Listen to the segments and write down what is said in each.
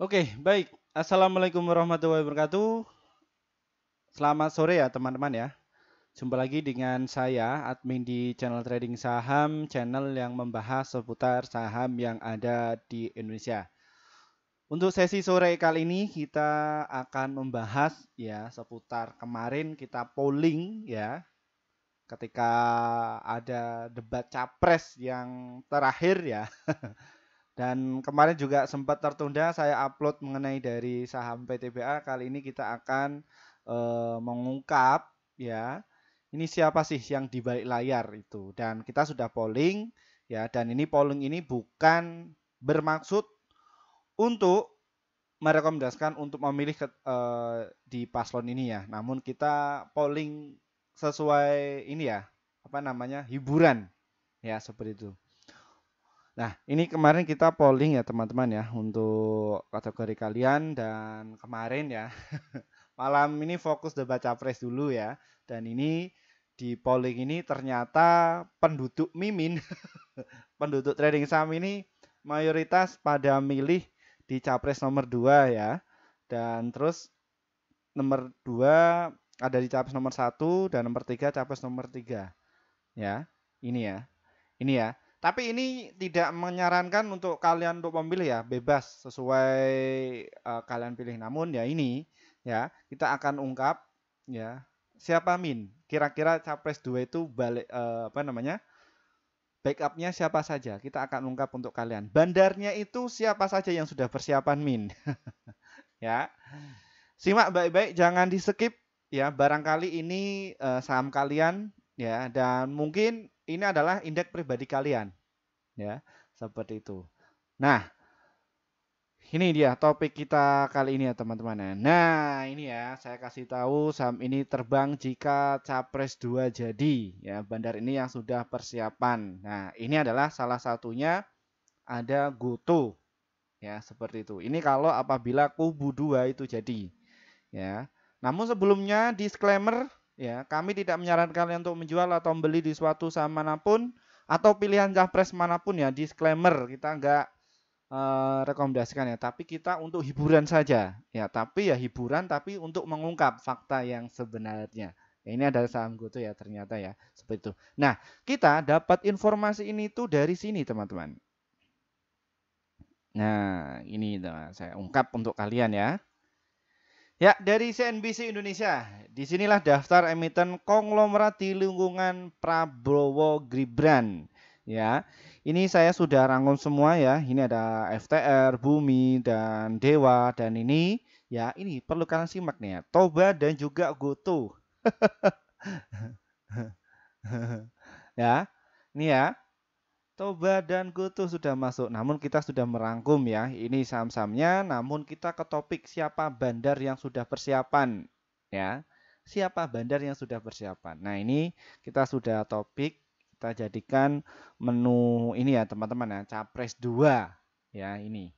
Oke, baik. Assalamualaikum warahmatullahi wabarakatuh. Selamat sore ya teman-teman ya. Jumpa lagi dengan saya, admin di channel trading saham, channel yang membahas seputar saham yang ada di Indonesia. Untuk sesi sore kali ini kita akan membahas ya seputar kemarin kita polling ya ketika ada debat capres yang terakhir ya. Dan kemarin juga sempat tertunda saya upload mengenai dari saham PTBA. Kali ini kita akan e, mengungkap ya ini siapa sih yang di balik layar itu. Dan kita sudah polling ya dan ini polling ini bukan bermaksud untuk merekomendasikan untuk memilih ke, uh, di paslon ini ya. Namun kita polling sesuai ini ya, apa namanya? hiburan. Ya, seperti itu. Nah, ini kemarin kita polling ya teman-teman ya untuk kategori kalian dan kemarin ya malam ini fokus debat capres dulu ya. Dan ini di polling ini ternyata penduduk mimin, penduduk trading saham ini mayoritas pada milih di capres nomor 2 ya. Dan terus nomor 2 ada di capres nomor 1 dan nomor 3 capres nomor 3. Ya. Ini ya. Ini ya. Tapi ini tidak menyarankan untuk kalian untuk memilih ya, bebas sesuai uh, kalian pilih. Namun ya ini ya, kita akan ungkap ya, siapa min. Kira-kira capres 2 itu balik uh, apa namanya? backupnya siapa saja. Kita akan ungkap untuk kalian. Bandarnya itu siapa saja yang sudah persiapan min. ya. Simak baik-baik, jangan di skip ya. Barangkali ini uh, saham kalian ya dan mungkin ini adalah indeks pribadi kalian. Ya, seperti itu. Nah, ini dia topik kita kali ini ya teman-teman ya. Nah ini ya saya kasih tahu saham ini terbang jika capres 2 jadi ya bandar ini yang sudah persiapan. Nah ini adalah salah satunya ada Goto ya seperti itu. Ini kalau apabila kubu 2 itu jadi ya. Namun sebelumnya disclaimer ya kami tidak menyarankan kalian untuk menjual atau membeli di suatu saham mana pun atau pilihan capres mana pun ya disclaimer kita enggak uh, rekomendasikan ya, tapi kita untuk hiburan saja. Ya, tapi ya hiburan tapi untuk mengungkap fakta yang sebenarnya. Ya, ini ada saham goto ya ternyata ya, seperti itu. Nah, kita dapat informasi ini tuh dari sini, teman-teman. Nah, ini saya ungkap untuk kalian ya. Ya, dari CNBC Indonesia. Di sinilah daftar emiten konglomerat di lingkungan Prabowo Gibran. Ya, ini saya sudah rangkum semua ya. Ini ada FTR, Bumi, dan Dewa. Dan ini ya ini perlu kalian simak nih ya. Toba dan juga Goto. ya, ini ya. Toba dan Goto sudah masuk. Namun kita sudah merangkum ya. Ini saham-sahamnya. Namun kita ke topik siapa bandar yang sudah persiapan. Ya, siapa bandar yang sudah persiapan. Nah ini kita sudah topik kita jadikan menu ini ya teman-teman ya capres 2 ya ini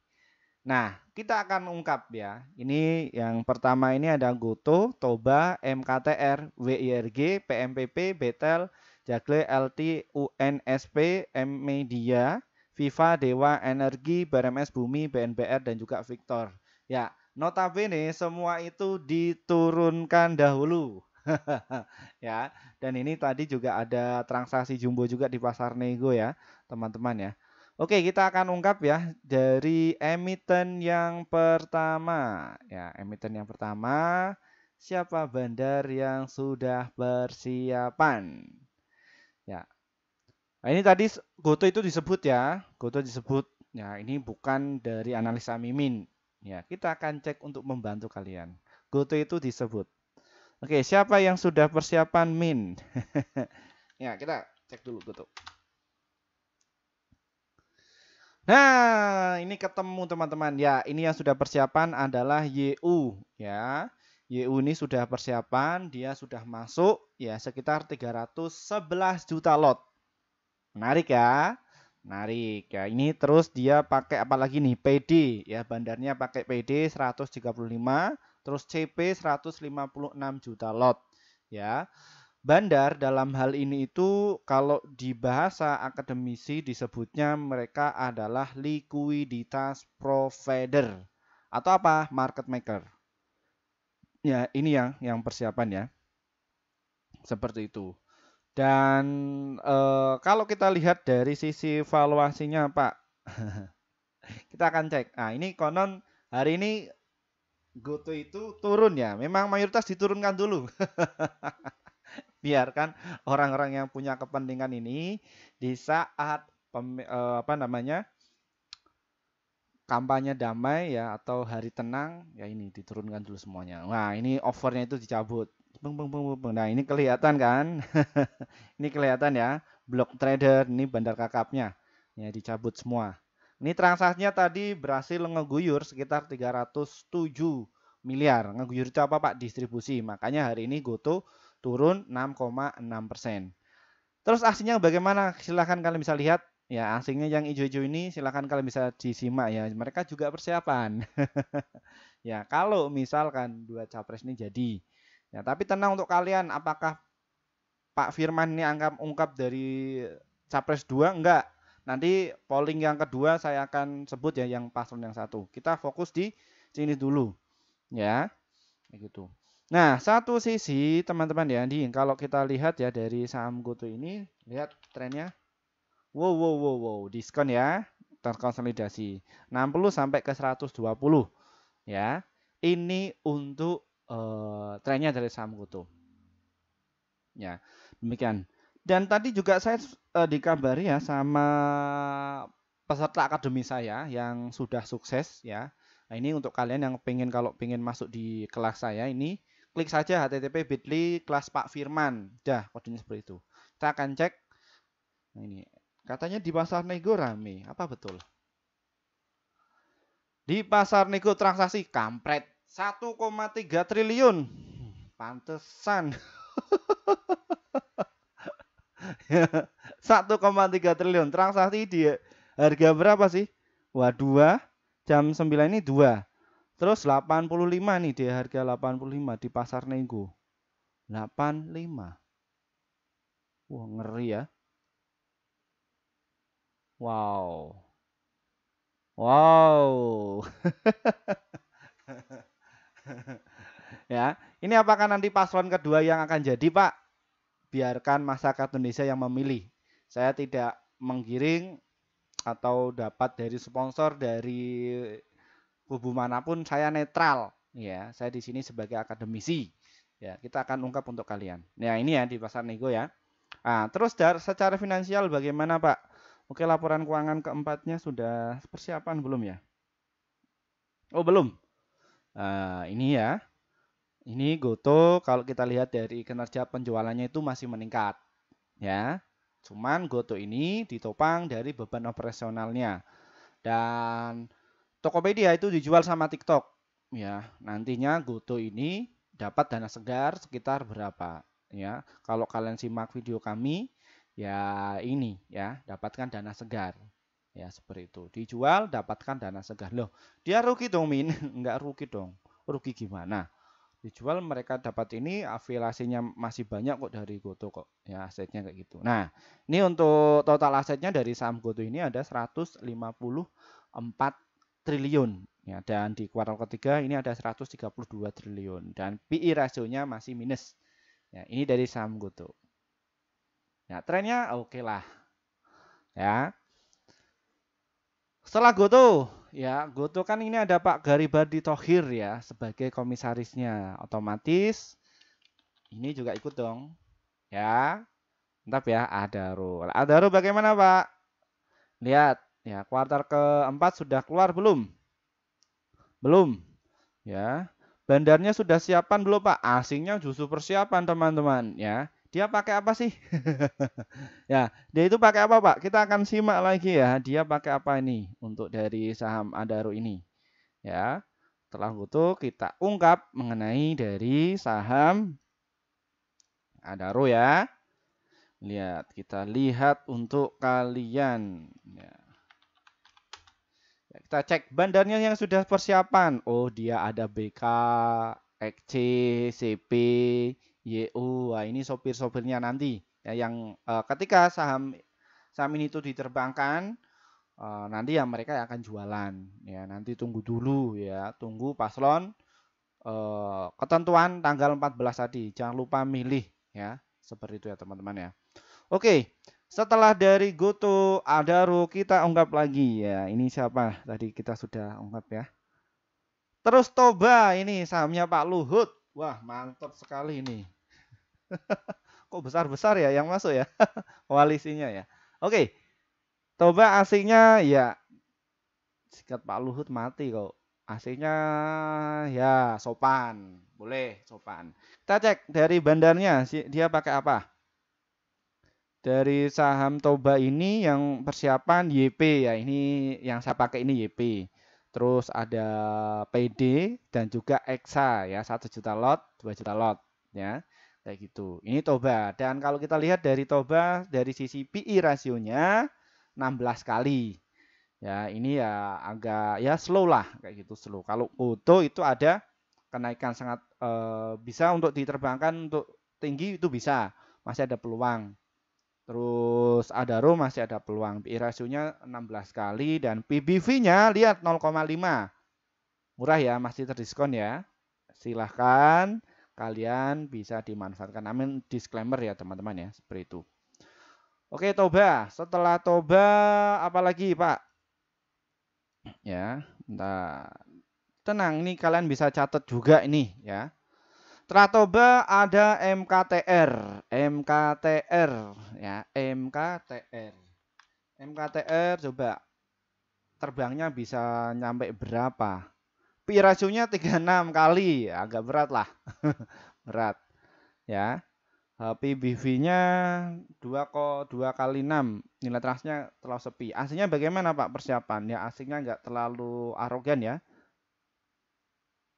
nah kita akan ungkap ya ini yang pertama ini ada Goto Toba MKTR WIRG PMPP Betel Jagle LT UNSP M Media Viva Dewa Energi BRMS Bumi BNBR dan juga Victor ya notabene semua itu diturunkan dahulu ya. Dan ini tadi juga ada transaksi jumbo juga di pasar nego ya, teman-teman ya. Oke, kita akan ungkap ya dari emiten yang pertama. Ya, emiten yang pertama siapa bandar yang sudah persiapan? Ya. Nah, ini tadi Goto itu disebut ya. Goto disebut. Ya, ini bukan dari analisa Mimin. Ya, kita akan cek untuk membantu kalian. Goto itu disebut. Oke, siapa yang sudah persiapan min? ya, kita cek dulu gitu. Nah, ini ketemu teman-teman. Ya, ini yang sudah persiapan adalah YU ya. YU ini sudah persiapan, dia sudah masuk ya sekitar 311 juta lot. Menarik ya. Menarik ya. Ini terus dia pakai apa lagi nih? PD ya, bandarnya pakai PD 135 terus CP 156 juta lot ya. Bandar dalam hal ini itu kalau di bahasa akademisi disebutnya mereka adalah likuiditas provider atau apa? Market maker. Ya, ini yang yang persiapan ya. Seperti itu. Dan e, kalau kita lihat dari sisi valuasinya, Pak, kita akan cek. Nah, ini konon hari ini Goto itu turun ya. Memang mayoritas diturunkan dulu. Biarkan orang-orang yang punya kepentingan ini di saat pem, e, apa namanya? Kampanye damai ya atau hari tenang ya ini diturunkan dulu semuanya. Nah, ini offernya itu dicabut. Beng, beng, beng, beng. Nah, ini kelihatan kan? ini kelihatan ya. Block trader, ini bandar kakapnya. Ya, dicabut semua. Ini transaksinya tadi berhasil ngeguyur sekitar 307 miliar. Ngeguyur itu apa Pak? Distribusi. Makanya hari ini Goto turun 6,6 persen. Terus aslinya bagaimana? Silahkan kalian bisa lihat. Ya, asingnya yang hijau-hijau ini silahkan kalian bisa disimak ya. Mereka juga persiapan. ya, kalau misalkan dua capres ini jadi, Ya, tapi tenang untuk kalian, apakah Pak Firman ini anggap ungkap dari Capres 2? Enggak. Nanti polling yang kedua saya akan sebut ya yang paslon yang satu. Kita fokus di sini dulu. Ya. Begitu. Nah, satu sisi teman-teman ya, di kalau kita lihat ya dari saham GoTo ini, lihat trennya. Wow, wow, wow, wow, diskon ya, terkonsolidasi 60 sampai ke 120 ya. Ini untuk uh, trennya dari saham Goto. Ya, demikian. Dan tadi juga saya uh, dikabari ya sama peserta akademi saya yang sudah sukses ya. Nah, ini untuk kalian yang pengen kalau pengen masuk di kelas saya ini klik saja http bit.ly kelas Pak Firman. Dah, kodenya seperti itu. Kita akan cek. Nah, ini katanya di pasar nego rame. Apa betul? Di pasar nego transaksi kampret 1,3 triliun. Pantesan. 1,3 triliun. Transaksi di harga berapa sih? Wah, 2 jam 9 ini 2. Terus 85 nih di harga 85 di pasar Nego. 85. Wah, ngeri ya. Wow. Wow. ya, ini apakah nanti paslon kedua yang akan jadi, Pak? Biarkan masyarakat Indonesia yang memilih. Saya tidak menggiring atau dapat dari sponsor dari kubu mana pun, saya netral. Ya, saya di sini sebagai akademisi. Ya, kita akan ungkap untuk kalian. Nah, ini ya di pasar nego ya. Nah, terus dari secara finansial bagaimana, Pak? Oke, laporan keuangan keempatnya sudah persiapan belum ya? Oh, belum. Nah, ini ya. Ini Goto kalau kita lihat dari kinerja penjualannya itu masih meningkat. Ya. Cuman Goto ini ditopang dari beban operasionalnya. Dan Tokopedia itu dijual sama TikTok. Ya, nantinya Goto ini dapat dana segar sekitar berapa? Ya, kalau kalian simak video kami, ya ini ya, dapatkan dana segar. Ya, seperti itu. Dijual, dapatkan dana segar. Loh, dia rugi dong, Min. Enggak rugi dong. Rugi gimana? Dijual mereka dapat ini afiliasinya masih banyak kok dari Goto kok. Ya, asetnya kayak gitu. Nah, ini untuk total asetnya dari saham Goto ini ada 154 triliun. Ya, dan di kuartal ketiga ini ada 132 triliun dan PI rasionya masih minus. Ya, ini dari saham Goto. Ya, trennya oke okay lah. Ya, setelah Goto, ya Goto kan ini ada Pak Garibaldi Tohir ya sebagai komisarisnya. Otomatis ini juga ikut dong. Ya. Entap ya, Adaro. Adaro bagaimana Pak? Lihat, ya kuartal keempat sudah keluar belum? Belum. Ya. Bandarnya sudah siapan belum Pak? Asingnya justru persiapan teman-teman ya dia pakai apa sih? ya, dia itu pakai apa, Pak? Kita akan simak lagi ya. Dia pakai apa ini untuk dari saham Adaro ini? Ya. Setelah itu kita ungkap mengenai dari saham Adaro ya. Lihat, kita lihat untuk kalian. Ya. ya kita cek bandarnya yang sudah persiapan. Oh, dia ada BK, XC, CP, YU. Wah, ini sopir-sopirnya nanti ya yang uh, ketika saham saham ini itu diterbangkan uh, nanti ya mereka akan jualan. Ya nanti tunggu dulu ya tunggu paslon uh, ketentuan tanggal 14 tadi. Jangan lupa milih ya seperti itu ya teman-teman ya. Oke setelah dari Goto Adaro kita ungkap lagi. Ya ini siapa? Tadi kita sudah ungkap ya. Terus Toba ini sahamnya Pak Luhut wah mantap sekali ini kok besar-besar ya yang masuk ya koalisinya ya oke Toba asingnya ya sikat Pak Luhut mati kok. Asingnya ya sopan, boleh sopan. Kita cek dari bandarnya dia pakai apa? Dari saham Toba ini yang persiapan YP ya, ini yang saya pakai ini YP. Terus ada PD dan juga EXA ya, satu juta lot, 2 juta lot ya. Kayak gitu. Ini Toba. Dan kalau kita lihat dari Toba dari sisi PI rasionya 16 kali. Ya, ini ya agak ya slow lah kayak gitu slow. Kalau Goto itu ada kenaikan sangat e, bisa untuk diterbangkan untuk tinggi itu bisa, masih ada peluang. Terus Adaro masih ada peluang. PI rasionya 16 kali dan PBV-nya lihat 0,5. Murah ya, masih terdiskon ya. Silahkan kalian bisa dimanfaatkan. Amin disclaimer ya teman-teman ya, seperti itu. Oke, Toba. Setelah Toba, apalagi Pak? Ya, bentar. Tenang, ini kalian bisa catat juga ini ya. Setelah Toba ada MKTR, MKTR ya, MKTR. MKTR coba terbangnya bisa nyampe berapa? Pi rasionya 36 kali, agak berat lah. berat. Ya. PBV-nya 2 2 kali 6 nilai transnya terlalu sepi. Aslinya bagaimana Pak persiapan? Ya aslinya nggak terlalu arogan ya.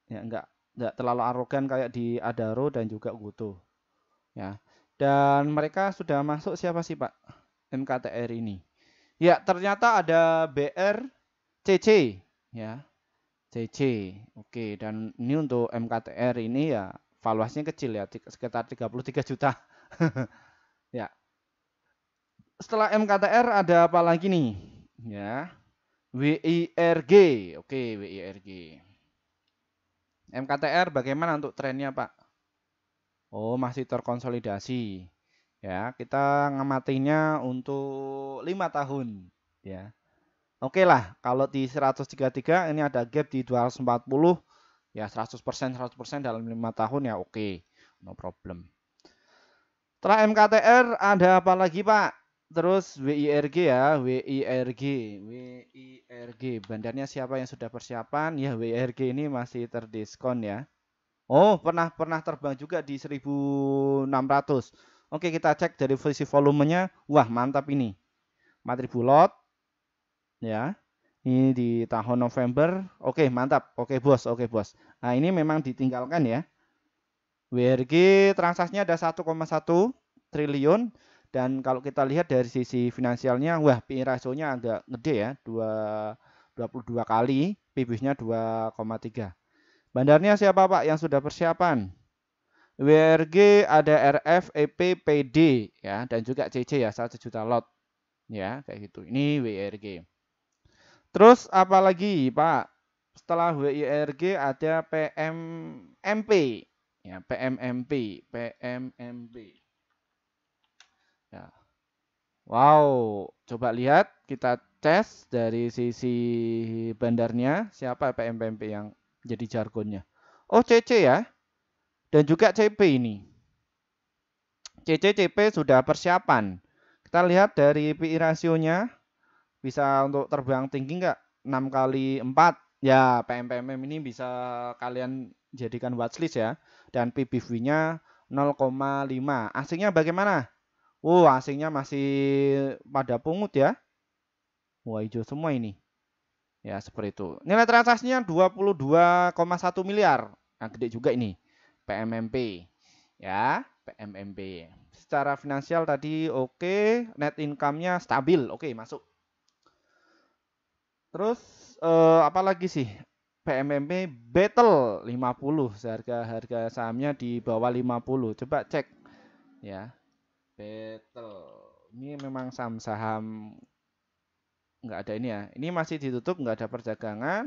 Ya nggak nggak terlalu arogan kayak di Adaro dan juga Goto. Ya. Dan mereka sudah masuk siapa sih Pak? MKTR ini. Ya, ternyata ada BR CC ya. CC. Oke, dan ini untuk MKTR ini ya valuasinya kecil ya, sekitar 33 juta. ya. Setelah MKTR ada apa lagi nih? Ya. WIRG. Oke, WIRG. MKTR bagaimana untuk trennya, Pak? Oh, masih terkonsolidasi. Ya, kita ngamatinya untuk lima tahun, ya. Oke lah, kalau di 133 ini ada gap di 240 ya 100% 100% dalam lima tahun ya oke okay. no problem setelah MKTR ada apa lagi Pak terus WIRG ya WIRG WIRG bandarnya siapa yang sudah persiapan ya WIRG ini masih terdiskon ya Oh pernah pernah terbang juga di 1600 Oke kita cek dari sisi volumenya wah mantap ini 4000 lot ya ini di tahun November. Oke, mantap. Oke, Bos. Oke, Bos. Nah, ini memang ditinggalkan ya. WRG transaksinya ada 1,1 triliun dan kalau kita lihat dari sisi finansialnya, wah PI rasionya agak gede ya, 2 22 kali, PB-nya 2,3. Bandarnya siapa Pak yang sudah persiapan? WRG ada RF, EP, PD ya dan juga CC ya 1 juta lot. Ya, kayak gitu. Ini WRG. Terus apalagi Pak? Setelah WIRG ada PMMP. Ya, PMMP, PMMP. Wow, coba lihat kita tes dari sisi bandarnya siapa PMMP yang jadi jargonnya. Oh, CC ya. Dan juga CP ini. CC CP sudah persiapan. Kita lihat dari PI rasionya bisa untuk terbang tinggi nggak 6 kali 4 ya PMPM ini bisa kalian jadikan watchlist ya dan PBV-nya 0,5 asingnya bagaimana Oh asingnya masih pada pungut ya? Wah hijau semua ini. Ya seperti itu. Nilai transaksinya 22,1 miliar. Nah gede juga ini. PMMP ya PMMP secara finansial tadi oke. Okay. net income-nya stabil. Oke okay, masuk. Terus uh, apa lagi sih? PMMP Battle 50 seharga harga sahamnya di bawah 50. Coba cek. Ya. Battle. Ini memang saham-saham nggak ada ini ya. Ini masih ditutup, nggak ada perdagangan.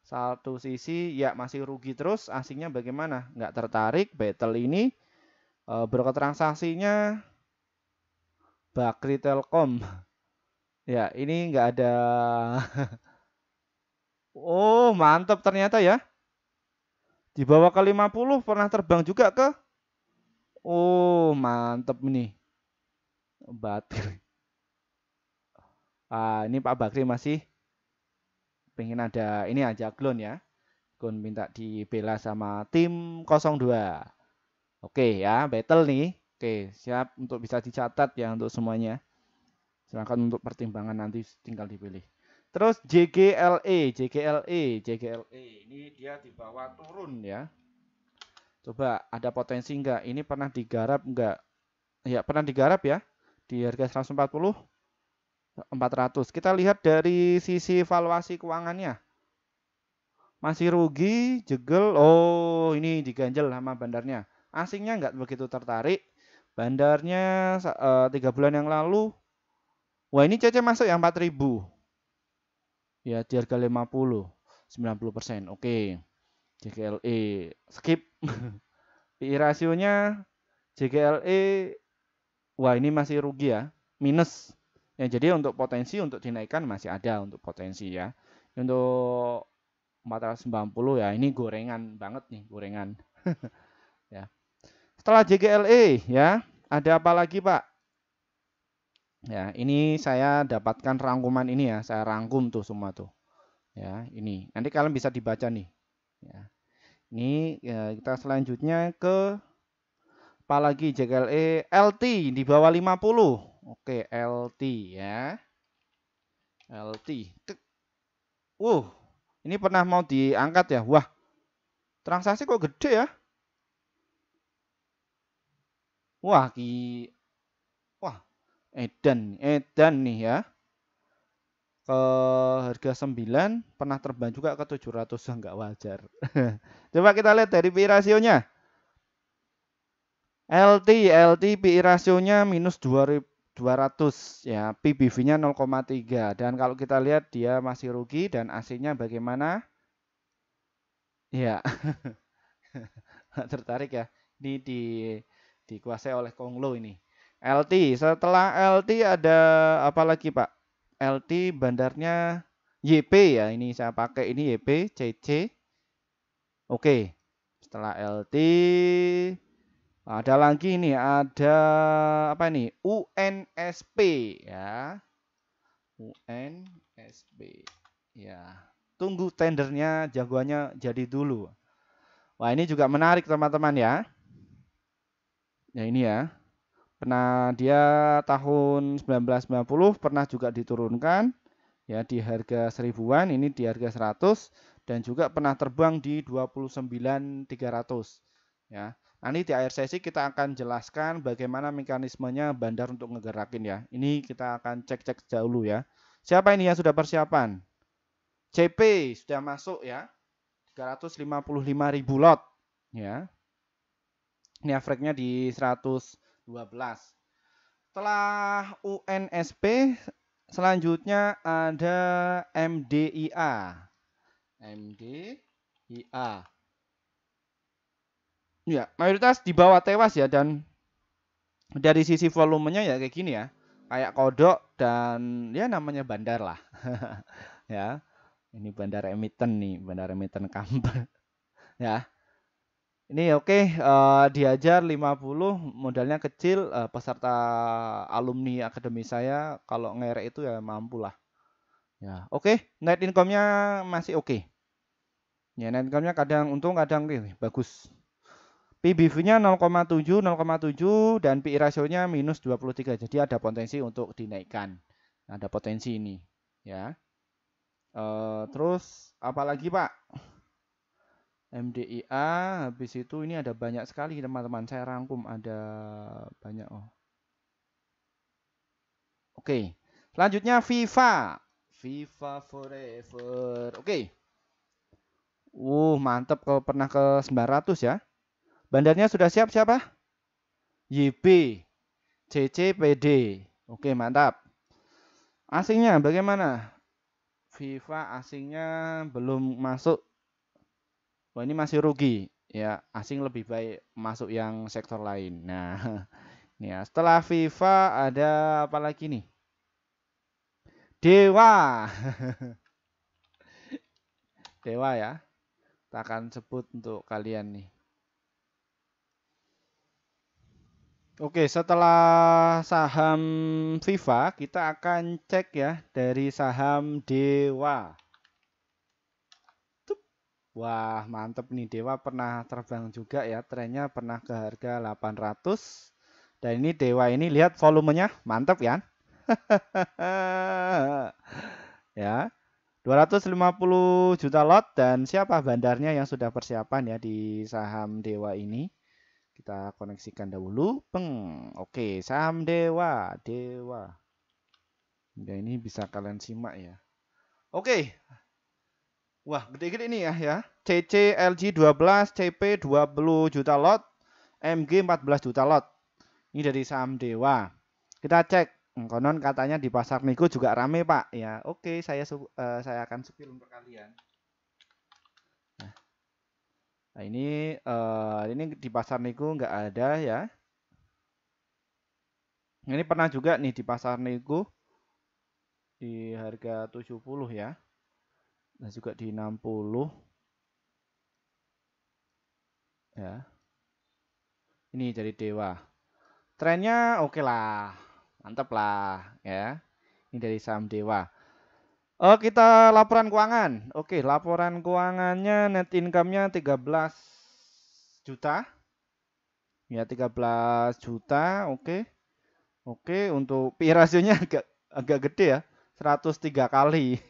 Satu sisi ya masih rugi terus. Asingnya bagaimana? Nggak tertarik. Battle ini e, broker transaksinya Bakri Telkom. Ya, ini nggak ada. oh, mantap ternyata ya. Di bawah ke 50 pernah terbang juga ke Oh, mantap nih. Baterai. Ah, ini Pak Bakri masih pengen ada ini aja klon ya. Klon minta dibela sama tim 02. Oke ya, battle nih. Oke, siap untuk bisa dicatat ya untuk semuanya. Silahkan untuk pertimbangan nanti tinggal dipilih. Terus JGLE, JGLE, JGLE. Ini dia di bawah turun ya. Coba ada potensi enggak? Ini pernah digarap enggak? Ya, pernah digarap ya. Di harga 140 400. Kita lihat dari sisi valuasi keuangannya. Masih rugi, jegel. Oh, ini diganjel sama bandarnya. Asingnya nggak begitu tertarik. Bandarnya eh, tiga bulan yang lalu. Wah, ini CC masuk yang 4000. Ya, di harga 50. 90%. Oke. JGLE skip. PI rasionya JGLE wah ini masih rugi ya. Minus Ya, jadi untuk potensi untuk dinaikkan masih ada untuk potensi ya. Untuk 490 ya ini gorengan banget nih, gorengan. ya. Setelah JGLE ya, ada apa lagi, Pak? Ya, ini saya dapatkan rangkuman ini ya, saya rangkum tuh semua tuh. Ya, ini. Nanti kalian bisa dibaca nih. Ya. Ini ya, kita selanjutnya ke apa lagi JGLE LT di bawah 50. Oke, LT ya. LT. Uh, ini pernah mau diangkat ya? Wah, transaksi kok gede ya? Wah, ki Wah, edan, edan nih ya. Ke harga 9 pernah terbang juga ke 700 enggak wajar. Coba kita lihat dari rasionya. LT, LT PI rasionya minus 2000 200 ya. PBV-nya 0,3 dan kalau kita lihat dia masih rugi dan AC-nya bagaimana? Ya. Tertarik ya. Ini di dikuasai oleh Konglo ini. LT setelah LT ada apa lagi Pak? LT bandarnya YP ya ini saya pakai. Ini YP CC oke. Setelah LT ada lagi nih, ada apa nih? UNSP ya. UNSP. Ya. Tunggu tendernya jagoannya jadi dulu. Wah, ini juga menarik teman-teman ya. Ya ini ya. Pernah dia tahun 1990 pernah juga diturunkan ya di harga seribuan, ini di harga 100 dan juga pernah terbang di 29.300 ya. Nanti di akhir sesi kita akan jelaskan bagaimana mekanismenya bandar untuk ngegerakin ya. Ini kita akan cek-cek dahulu ya. Siapa ini yang sudah persiapan? CP sudah masuk ya. 355 ribu lot ya. Ini average-nya di 112. Setelah UNSP selanjutnya ada MDIA. MDIA. Ya, mayoritas di bawah tewas ya dan dari sisi volumenya ya kayak gini ya. Kayak kodok dan ya namanya bandar lah. ya. Ini bandar emiten nih, bandar emiten kamper. ya. Ini oke okay, uh, eh, diajar 50 modalnya kecil uh, peserta alumni akademi saya kalau ngerek itu ya mampu lah. Ya, oke, okay. net income-nya masih oke. Okay. Ya, net income-nya kadang untung kadang nih, bagus. PBV-nya 0,7, 0,7 dan PI rasionya minus 23. Jadi ada potensi untuk dinaikkan. Ada potensi ini, ya. E, terus apalagi Pak? MDIA habis itu ini ada banyak sekali teman-teman. Saya rangkum ada banyak oh. Oke. Selanjutnya FIFA. FIFA forever. Oke. Uh, mantap kalau pernah ke 900 ya. Bandarnya sudah siap siapa? YB, CCPD. Oke, mantap. Asingnya bagaimana? FIFA asingnya belum masuk. Wah, ini masih rugi. Ya, asing lebih baik masuk yang sektor lain. Nah, ini ya. Setelah FIFA ada apa lagi nih? Dewa. Dewa ya. Kita akan sebut untuk kalian nih. Oke, setelah saham Viva, kita akan cek ya dari saham Dewa. Wah, mantep nih Dewa pernah terbang juga ya. Trennya pernah ke harga 800. Dan ini Dewa ini lihat volumenya mantep ya. ya. 250 juta lot dan siapa bandarnya yang sudah persiapan ya di saham Dewa ini? Kita koneksikan dahulu. Peng. Oke, saham Dewa, Dewa. Ya, ini bisa kalian simak ya. Oke. Wah, gede-gede ini ya ya. CC LG 12, CP 20 juta lot, MG 14 juta lot. Ini dari saham Dewa. Kita cek. Hmm, konon katanya di pasar nego juga rame, Pak. Ya, oke, saya uh, saya akan spill untuk kalian. Nah ini uh, ini di pasar nego nggak ada ya. Ini pernah juga nih di pasar nego di harga 70 ya. Nah juga di 60 ya. Ini jadi dewa. Trennya oke okay lah, mantap lah ya. Ini dari saham dewa. Oh, kita laporan keuangan. Oke, laporan keuangannya net income-nya 13 juta. Ya, 13 juta. Oke. Oke, untuk PI rasionya agak agak gede ya. 103 kali.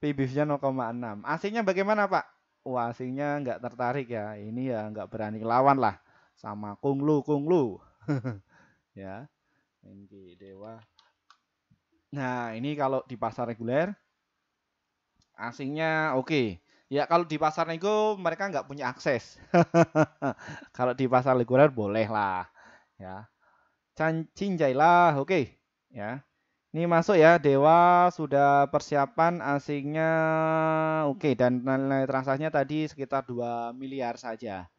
PBIF-nya 0,6. Asingnya bagaimana, Pak? Wah, asingnya nggak tertarik ya. Ini ya nggak berani lawan lah sama Kunglu Kunglu. ya. Ini Dewa Nah, ini kalau di pasar reguler asingnya oke. Okay. Ya kalau di pasar nego mereka nggak punya akses. kalau di pasar reguler boleh lah. Ya. Cinjailah, oke. Okay. Ya. Ini masuk ya, Dewa sudah persiapan asingnya oke okay. dan nilai transaksinya tadi sekitar 2 miliar saja.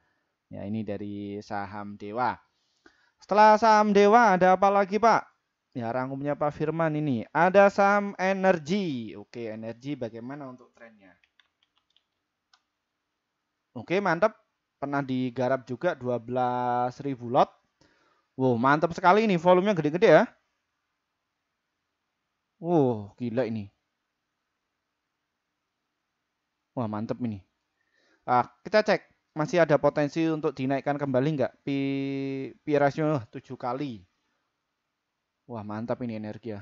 Ya, ini dari saham Dewa. Setelah saham Dewa ada apa lagi, Pak? Ya, rangkumnya Pak Firman ini. Ada saham energi. Oke, energi bagaimana untuk trennya? Oke, mantap. Pernah digarap juga 12.000 lot. Wow, mantap sekali ini. Volumenya gede-gede ya. Wow, gila ini. Wah, mantap ini. Ah, kita cek. Masih ada potensi untuk dinaikkan kembali nggak? Pi, pi rasio 7 kali. Wah, mantap ini energi ya.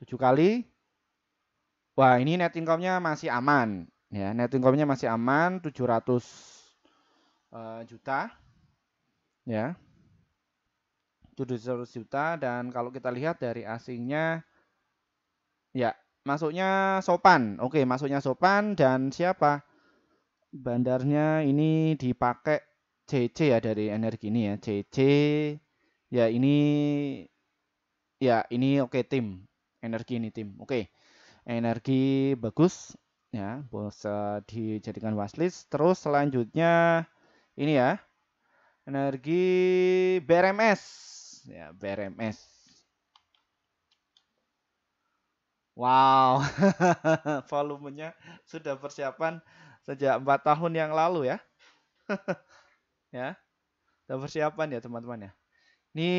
7 kali. Wah, ini net income-nya masih aman. Ya, net income-nya masih aman 700 uh, juta. Ya. 700 juta dan kalau kita lihat dari asingnya ya, masuknya sopan. Oke, masuknya sopan dan siapa? Bandarnya ini dipakai CC ya dari energi ini ya. CC Ya ini ya ini oke okay, tim. Energi ini tim. Oke. Okay. energi bagus ya bisa dijadikan washlist. Terus selanjutnya ini ya energi BRMS ya BRMS wow volumenya sudah persiapan sejak empat tahun yang lalu ya. Ya sudah persiapan ya teman-teman ya ini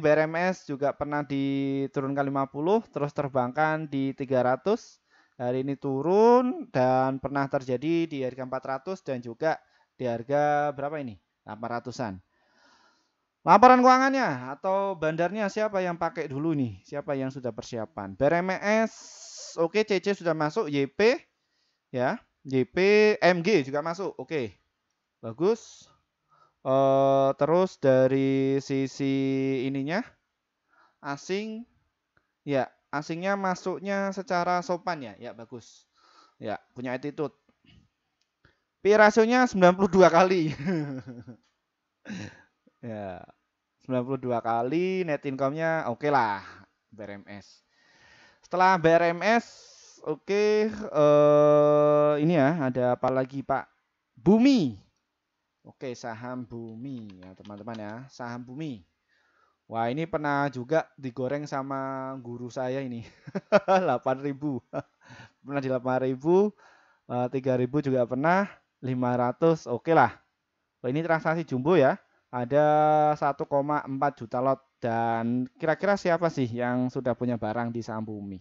BRMS juga pernah diturunkan 50, terus terbangkan di 300. Hari ini turun dan pernah terjadi di harga 400 dan juga di harga berapa ini? 800-an. Laporan keuangannya atau bandarnya siapa yang pakai dulu nih? Siapa yang sudah persiapan? BRMS, oke CC sudah masuk, YP ya. YP MG juga masuk. Oke. Bagus. Uh, terus dari sisi ininya asing ya asingnya masuknya secara sopan ya ya bagus ya punya attitude P rasionya 92 kali ya 92 kali net income-nya oke okay lah BRMS. Setelah BRMS, oke, okay, uh, eh, ini ya, ada apa lagi Pak? Bumi. Oke, saham Bumi ya teman-teman ya, saham Bumi. Wah, ini pernah juga digoreng sama guru saya ini. 8.000. pernah di 8.000, 3.000 juga pernah, 500, oke okay lah. ini transaksi jumbo ya. Ada 1,4 juta lot dan kira-kira siapa sih yang sudah punya barang di saham bumi?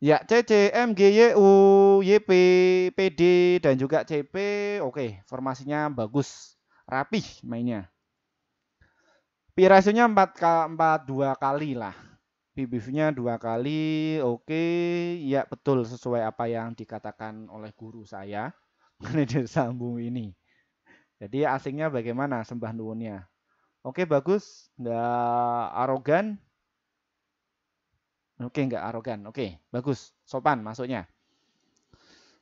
Ya, CC, MG, YU, YP, PD, dan juga CP. Oke, formasinya bagus. Rapih mainnya. P rasionya 4, 4 2 kali lah. PBV-nya dua kali. Oke, ya betul sesuai apa yang dikatakan oleh guru saya manajer sambung ini. Jadi asingnya bagaimana sembah nuwunnya? Oke bagus, nggak arogan. Oke nggak arogan. Oke bagus, sopan masuknya.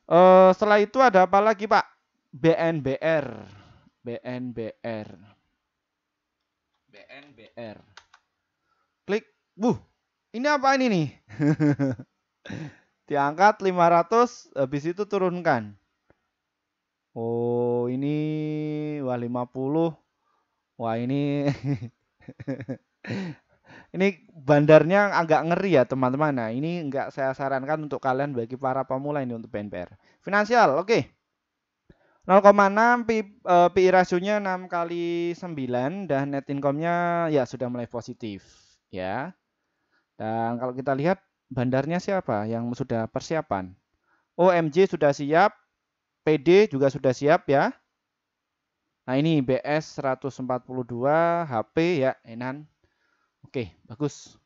Uh, setelah itu ada apa lagi Pak? BNBR, BNBR, BNBR. Klik, buh, ini apa ini nih? Diangkat 500, habis itu turunkan. Oh ini wah 50 Wah ini ini bandarnya agak ngeri ya teman-teman. Nah ini enggak saya sarankan untuk kalian bagi para pemula ini untuk BNPR. Finansial, oke. Okay. 0,6 PI, uh, PI rasionya 6 kali 9 dan net income-nya ya sudah mulai positif ya. Dan kalau kita lihat bandarnya siapa yang sudah persiapan? OMJ sudah siap, PD juga sudah siap ya. Nah ini BS 142 HP ya Enan. Oke bagus.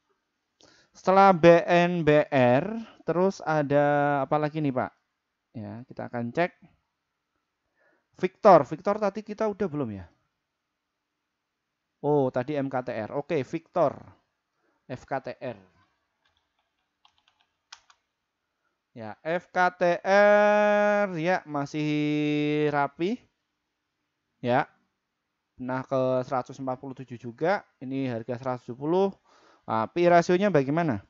Setelah BNBR terus ada apa lagi nih Pak? Ya kita akan cek. Victor, Victor tadi kita udah belum ya? Oh tadi MKTR. Oke Victor, FKTR. Ya FKTR ya masih rapi ya. Nah, ke 147 juga, ini harga 170. Nah, PI rasionya bagaimana?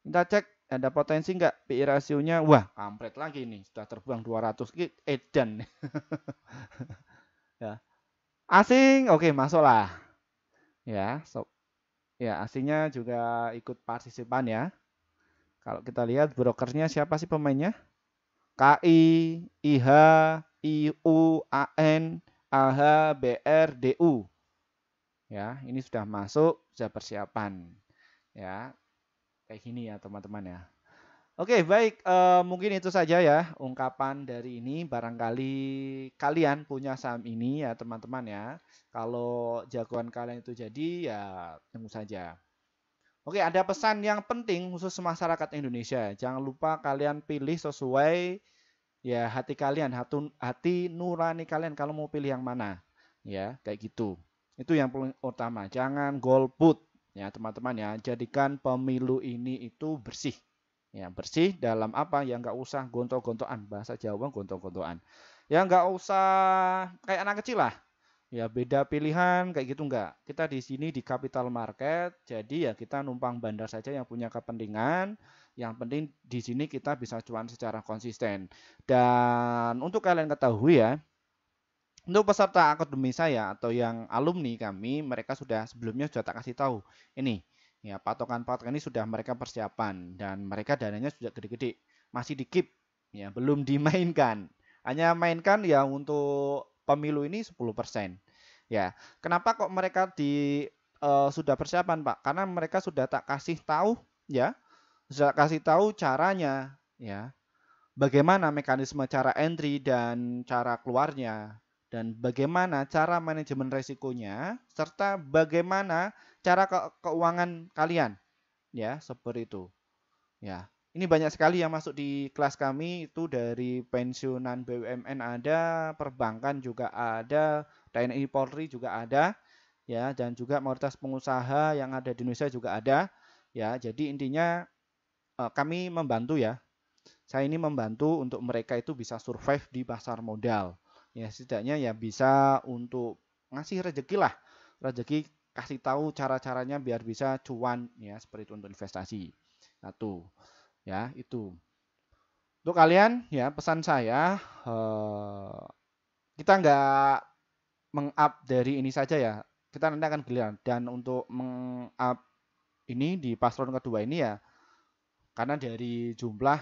Kita cek ada potensi nggak PI rasionya? Wah, kampret lagi nih, sudah terbang 200 Ini edan. ya. Asing, oke, masuklah. Ya, so, ya asingnya juga ikut partisipan ya. Kalau kita lihat brokernya siapa sih pemainnya? KI, IH, IU, AN, AHBRDU. Ya, ini sudah masuk, sudah persiapan. Ya, kayak gini ya teman-teman ya. Oke, baik. Uh, mungkin itu saja ya ungkapan dari ini. Barangkali kalian punya saham ini ya teman-teman ya. Kalau jagoan kalian itu jadi ya tunggu saja. Oke, ada pesan yang penting khusus masyarakat Indonesia. Jangan lupa kalian pilih sesuai ya hati kalian, hati, hati nurani kalian kalau mau pilih yang mana. Ya, kayak gitu. Itu yang paling utama. Jangan golput ya teman-teman ya. Jadikan pemilu ini itu bersih. Ya, bersih dalam apa? Ya nggak usah gontok-gontokan. Bahasa Jawa gontok-gontokan. Ya nggak usah kayak anak kecil lah. Ya beda pilihan kayak gitu enggak. Kita di sini di capital market, jadi ya kita numpang bandar saja yang punya kepentingan yang penting di sini kita bisa cuan secara konsisten. Dan untuk kalian ketahui ya, untuk peserta akademi saya atau yang alumni kami, mereka sudah sebelumnya sudah tak kasih tahu. Ini ya patokan-patokan ini sudah mereka persiapan dan mereka dananya sudah gede-gede, masih di keep ya, belum dimainkan. Hanya mainkan ya untuk pemilu ini 10%. Ya, kenapa kok mereka di uh, sudah persiapan, Pak? Karena mereka sudah tak kasih tahu ya kasih tahu caranya ya. Bagaimana mekanisme cara entry dan cara keluarnya dan bagaimana cara manajemen resikonya serta bagaimana cara ke keuangan kalian ya seperti itu. Ya ini banyak sekali yang masuk di kelas kami. Itu dari pensiunan BUMN ada perbankan juga ada TNI Polri juga ada ya dan juga mayoritas pengusaha yang ada di Indonesia juga ada ya. Jadi intinya kami membantu ya. Saya ini membantu untuk mereka itu bisa survive di pasar modal. Ya setidaknya ya bisa untuk ngasih rezeki lah. Rezeki kasih tahu cara-caranya biar bisa cuan ya seperti itu untuk investasi. Satu. Ya, itu. Untuk kalian ya pesan saya eh, kita nggak meng-up dari ini saja ya. Kita nanti akan giliran dan untuk meng-up ini di paslon kedua ini ya karena dari jumlah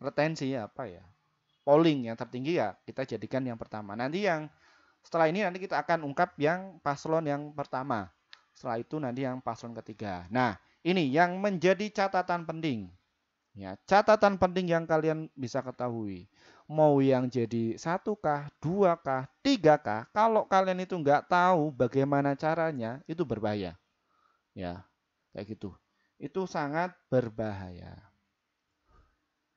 retensi apa ya polling yang tertinggi ya kita jadikan yang pertama. Nanti yang setelah ini nanti kita akan ungkap yang paslon yang pertama. Setelah itu nanti yang paslon ketiga. Nah, ini yang menjadi catatan penting. Ya, catatan penting yang kalian bisa ketahui. Mau yang jadi satu kah, dua kah, tiga kah, kalau kalian itu nggak tahu bagaimana caranya, itu berbahaya. Ya, kayak gitu. Itu sangat berbahaya.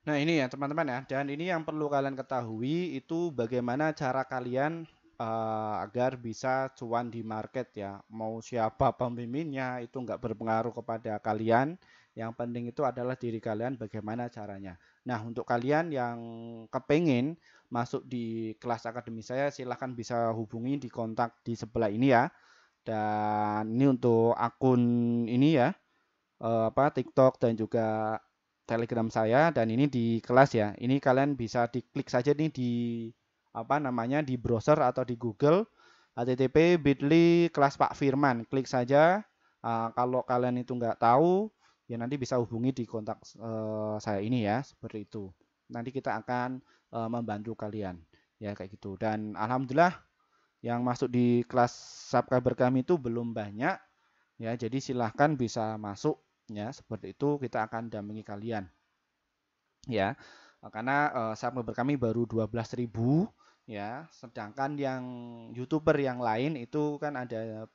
Nah ini ya teman-teman ya, dan ini yang perlu kalian ketahui itu bagaimana cara kalian uh, agar bisa cuan di market ya. Mau siapa pemimpinnya itu nggak berpengaruh kepada kalian. Yang penting itu adalah diri kalian bagaimana caranya. Nah untuk kalian yang kepengen masuk di kelas akademi saya silahkan bisa hubungi di kontak di sebelah ini ya. Dan ini untuk akun ini ya, uh, apa TikTok dan juga Telegram saya dan ini di kelas ya. Ini kalian bisa diklik saja nih di apa namanya di browser atau di Google http bit.ly kelas Pak Firman. Klik saja. Uh, kalau kalian itu nggak tahu ya nanti bisa hubungi di kontak uh, saya ini ya seperti itu. Nanti kita akan uh, membantu kalian ya kayak gitu. Dan alhamdulillah yang masuk di kelas subscriber kami itu belum banyak ya. Jadi silahkan bisa masuk ya seperti itu kita akan dampingi kalian. Ya karena uh, subscriber kami baru 12.000 ya. Sedangkan yang youtuber yang lain itu kan ada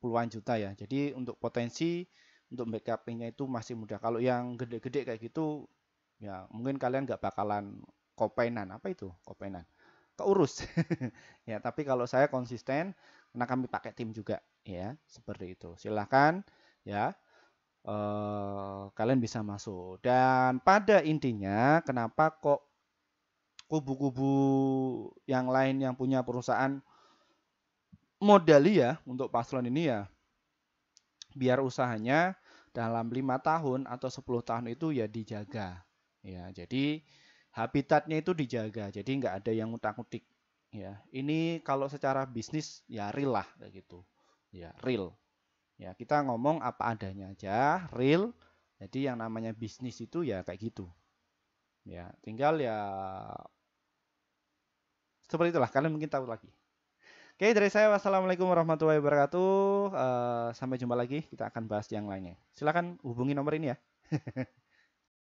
puluhan juta ya. Jadi untuk potensi untuk backupingnya itu masih mudah. Kalau yang gede-gede kayak gitu ya mungkin kalian nggak bakalan kopenan apa itu? Kopenan keurus. Ya tapi kalau saya konsisten karena kami pakai tim juga ya. Seperti itu. Silahkan ya uh, kalian bisa masuk. Dan pada intinya, kenapa kok kubu-kubu yang lain yang punya perusahaan modali ya untuk paslon ini ya, biar usahanya dalam lima tahun atau 10 tahun itu ya dijaga. Ya, jadi habitatnya itu dijaga. Jadi nggak ada yang utak-utik. Ya, ini kalau secara bisnis ya real lah kayak gitu. Ya, real. Ya, kita ngomong apa adanya aja, real. Jadi yang namanya bisnis itu ya kayak gitu. Ya, tinggal ya seperti itulah. Kalian mungkin tahu lagi. Oke, dari saya wassalamualaikum warahmatullahi wabarakatuh. Uh, sampai jumpa lagi. Kita akan bahas yang lainnya. Silahkan hubungi nomor ini ya.